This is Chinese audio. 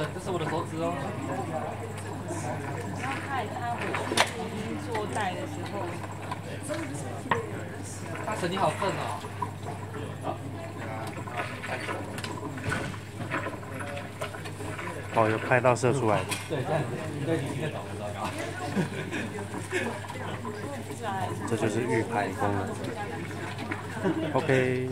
的，这是我的手指哦。然后他他回去做带的时候，大神你好笨哦。哦，有拍到射出来的。对，这样子，这就是预拍功能。OK。